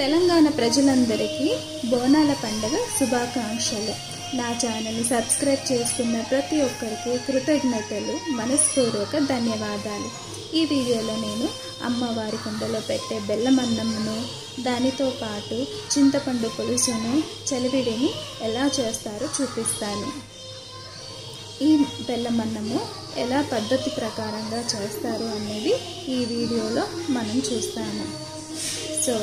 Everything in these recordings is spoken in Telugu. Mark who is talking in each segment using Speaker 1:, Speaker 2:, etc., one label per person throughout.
Speaker 1: తెలంగాణ ప్రజలందరికీ బోనాల పండుగ శుభాకాంక్షలు. నా ఛానల్ని సబ్స్క్రైబ్ చేసుకున్న ప్రతి ఒక్కరికి కృతజ్ఞతలు మనస్పూర్వక ధన్యవాదాలు. ఈ వీడియోలో నేను అమ్మవారి కుండలో పెట్టే బెల్లం అన్నమును దానితో పాటు చింతపండు పులుసును చలివిడిని ఎలా చేస్తారో చూపిస్తాను. ఈ బెల్లం అన్నము ఎలా పద్ధతి ప్రకారంగా చేస్తారు అనేది ఈ వీడియోలో మనం చూస్తాము. సో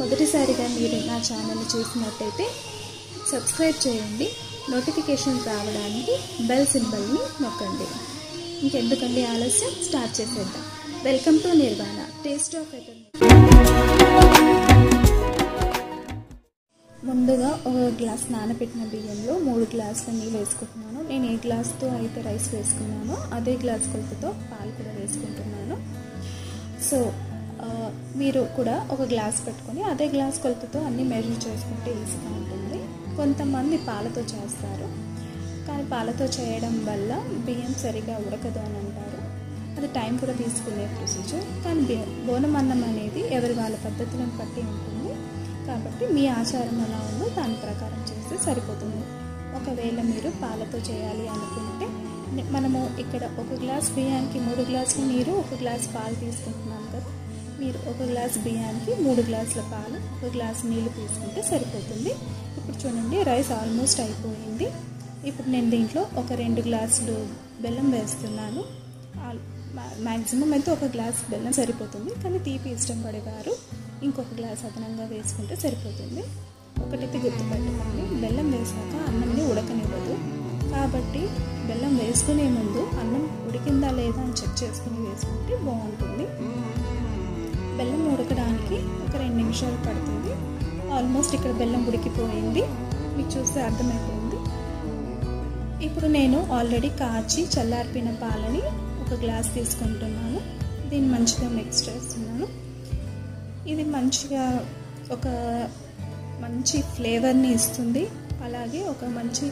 Speaker 1: మొదటిసారిగా మీరు నా ఛానల్ చూసినట్టయితే సబ్స్క్రైబ్ చేయండి. నోటిఫికేషన్ రావడానికి బెల్ సింబల్ని నొక్కండి. ఇంకెందుకండి ఆలస్యం? స్టార్ట్ చేసేద్దాం. Welcome to Nirvana. Taste of ముందుగా ఒక గ్లాస్ నానబెట్టిన బియ్యంలో మూడు గ్లాసుల నీళ్ళు వేసుకుంటున్నాను. నేను ఏ గ్లాస్తో అయితే రైస్ వేసుకున్నానో అదే గ్లాస్ కొలతతో పాలు కూడా వేసుకుంటున్నాను. సో మీరు కూడా ఒక గ్లాస్ పెట్టుకొని అదే గ్లాస్ కొలతతో అన్నీ మెజర్ చేసుకుంటే ఈజీగా ఉంటుంది. కొంతమంది పాలతో చేస్తారు. కానీ పాలతో చేయడం వల్ల బియ్యం సరిగా ఉడకదు అని అంటారు. అది టైం కూడా తీసుకునే ప్రొసీజర్ కానీ బోనం అన్నం అనేది ఎవరి వాళ్ళ పద్ధతులను బట్టి ఉంటుంది. కాబట్టి మీ ఆచారం ఎలా ఉందో దాని ప్రకారం చేస్తే సరిపోతుంది. ఒకవేళ మీరు పాలతో చేయాలి అనుకుంటే మనము ఇక్కడ ఒక గ్లాస్ బియ్యానికి మూడు గ్లాసులు నీరు ఒక గ్లాస్ పాలు తీసుకుంటున్నాం కదా. మీరు ఒక గ్లాస్ బియ్యానికి మూడు గ్లాసుల పాలు ఒక గ్లాస్ నీళ్ళు తీసుకుంటే సరిపోతుంది. ఇప్పుడు చూడండి రైస్ ఆల్మోస్ట్ అయిపోయింది. ఇప్పుడు నేను దీంట్లో ఒక రెండు గ్లాసులు బెల్లం వేస్తున్నాను. మ్యాక్సిమం అయితే ఒక గ్లాస్ బెల్లం సరిపోతుంది. కానీ తీపి ఇష్టం పడేవారు ఇంకొక గ్లాస్ అదనంగా వేసుకుంటే సరిపోతుంది. ఒకటైతే గుర్తుపెట్టుకోండి బెల్లం వేసాక అన్నంని ఉడకనివ్వదు. కాబట్టి బెల్లం వేసుకునే ముందు అన్నం ఉడికిందా లేదా అని చెక్ చేసుకుని వేసుకుంటే బాగుంటుంది. నిమిషాలు పడుతుంది. ఆల్మోస్ట్ ఇక్కడ బెల్లం ఉడికిపోయింది. మీకు చూస్తే అర్థమైపోయింది. ఇప్పుడు నేను ఆల్రెడీ కాచి చల్లార్పిన పాలని ఒక గ్లాస్ తీసుకుంటున్నాను. దీన్ని మంచిగా మిక్స్ చేస్తున్నాను. ఇది మంచిగా ఒక మంచి ఫ్లేవర్ని ఇస్తుంది. అలాగే ఒక మంచి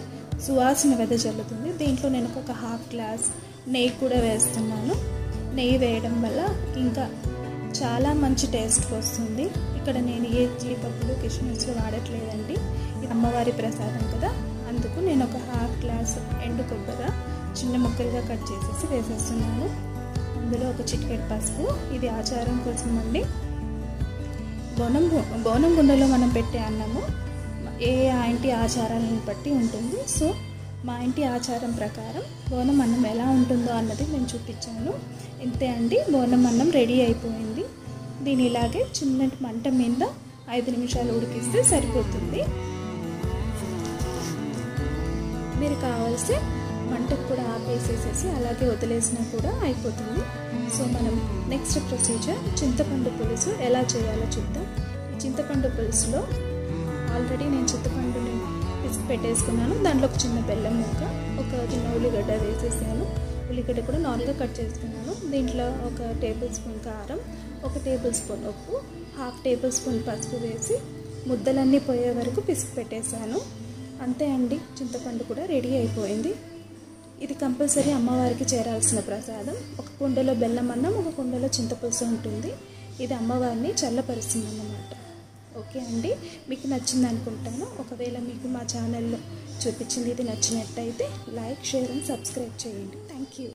Speaker 1: సువాసన వెదజల్లుతుంది. దీంట్లో నేను ఒక హాఫ్ గ్లాస్ నెయ్యి కూడా వేస్తున్నాను. నెయ్యి వేయడం వల్ల ఇంకా చాలా మంచి టేస్ట్ వస్తుంది. ఇక్కడ నేను ఏ జీడిపప్పులు కిష్మిష్లు వాడట్లేదండి. ఇది అమ్మవారి ప్రసాదం కదా. అందుకు నేను ఒక హాఫ్ గ్లాస్ ఎండు కొబ్బరి చిన్న ముక్కలుగా కట్ చేసేసి వేసేస్తున్నాను. అందులో ఒక చిటికెట్ పసుపు. ఇది ఆచారం కోసం అండి. బోనం బోనం గుండెలో మనం పెట్టే అన్నము ఏ ఇంటి ఆచారాలను బట్టి ఉంటుంది. సో మా ఇంటి ఆచారం ప్రకారం బోనం అన్నం ఎలా ఉంటుందో అన్నది నేను చూపించాను. ఇంతే అండి బోనం అన్నం రెడీ అయిపోయింది. దీని ఇలాగే చిన్నటి మంట మీద ఐదు నిమిషాలు ఉడికిస్తే సరిపోతుంది. మీరు కావాల్సి మంటకు కూడా ఆపేసేసేసి అలాగే వదిలేసినా కూడా అయిపోతుంది. సో మనం నెక్స్ట్ ప్రొసీజర్ చింతపండు పులుసు ఎలా చేయాలో చూద్దాం. చింతపండు పులుసులో ఆల్రెడీ నేను చింతపండుని పిసికి పెట్టేసుకున్నాను. దాంట్లో ఒక చిన్న బెల్లం ముక్క ఒక చిన్న ఉల్లిగడ్డ వేసేసాను. ఉల్లిగడ్డ కూడా నార్మల్గా కట్ చేసుకున్నాను. దీంట్లో ఒక టేబుల్ స్పూన్ కారం ఒక టేబుల్ స్పూన్ ఉప్పు హాఫ్ టేబుల్ స్పూన్ పసుపు వేసి ముద్దలన్నీ పోయే వరకు పిసికి పెట్టేశాను. అంతే అండి. చింతపండు కూడా రెడీ అయిపోయింది. ఇది కంపల్సరీ అమ్మవారికి చేరాల్సిన ప్రసాదం. ఒక కుండలో బెల్లం అన్నం ఒక కుండలో చింతపులుసు ఉంటుంది. ఇది అమ్మవారిని చల్లపరుస్తుంది అన్నమాట ఓకే అండి. మీకు నచ్చింది అనుకుంటాను. ఒకవేళ మీకు మా ఛానల్లో చూపించింది ఇది నచ్చినట్టయితే లైక్ షేర్ అండ్ సబ్స్క్రైబ్ చేయండి. Thank you.